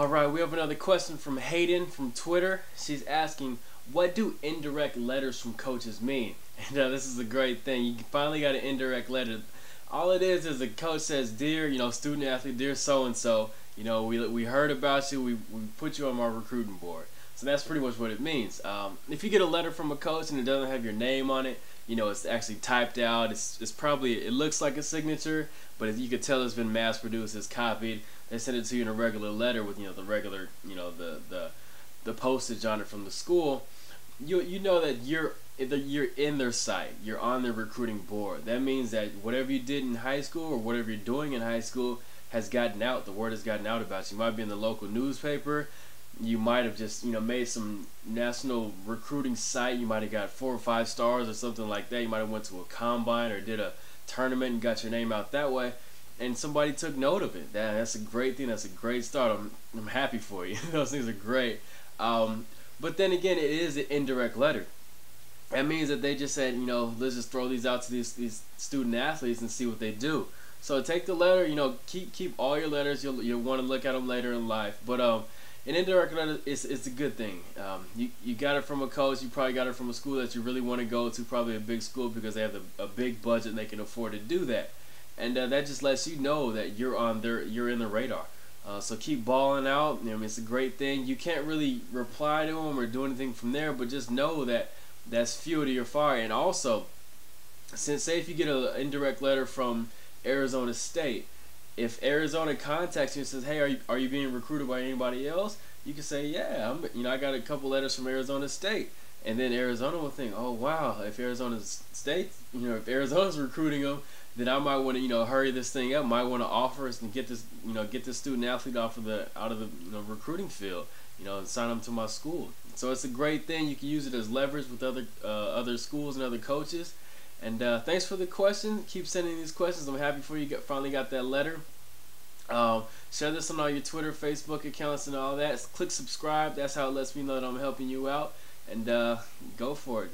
All right, we have another question from Hayden from Twitter. She's asking, "What do indirect letters from coaches mean?" And uh, this is a great thing. You finally got an indirect letter. All it is is a coach says, "Dear, you know, student athlete, dear so and so, you know, we we heard about you. We we put you on our recruiting board." So that's pretty much what it means. Um, if you get a letter from a coach and it doesn't have your name on it, you know, it's actually typed out. It's, it's probably, it looks like a signature, but if you could tell it's been mass produced, it's copied. They send it to you in a regular letter with, you know, the regular, you know, the, the, the postage on it from the school. You, you know that you're you're in their sight, you're on their recruiting board. That means that whatever you did in high school or whatever you're doing in high school has gotten out. The word has gotten out about you. You might be in the local newspaper you might have just you know made some national recruiting site. You might have got four or five stars or something like that. You might have went to a combine or did a tournament and got your name out that way. And somebody took note of it. That, that's a great thing. That's a great start. I'm, I'm happy for you. Those things are great. Um, but then again, it is an indirect letter. That means that they just said, you know, let's just throw these out to these, these student athletes and see what they do. So take the letter, you know, keep keep all your letters. You'll you'll want to look at them later in life. But um, an indirect letter is it's a good thing. Um, you you got it from a coach. You probably got it from a school that you really want to go to, probably a big school because they have a, a big budget and they can afford to do that. And uh, that just lets you know that you're on their you're in the radar. Uh, so keep balling out. I mean, it's a great thing. You can't really reply to them or do anything from there, but just know that that's fuel to your fire. And also, since say if you get an indirect letter from Arizona State if Arizona contacts you and says, "Hey, are you are you being recruited by anybody else?" You can say, "Yeah, I'm. You know, I got a couple letters from Arizona State." And then Arizona will think, "Oh wow, if Arizona State, you know, if Arizona's recruiting them, then I might want to, you know, hurry this thing up. Might want to offer us and get this, you know, get this student athlete off of the out of the you know, recruiting field, you know, and sign them to my school. So it's a great thing. You can use it as leverage with other uh, other schools and other coaches. And uh, thanks for the question. Keep sending these questions. I'm happy for you. Finally got that letter. Um, share this on all your Twitter, Facebook accounts, and all that. Click subscribe. That's how it lets me know that I'm helping you out. And uh, go for it.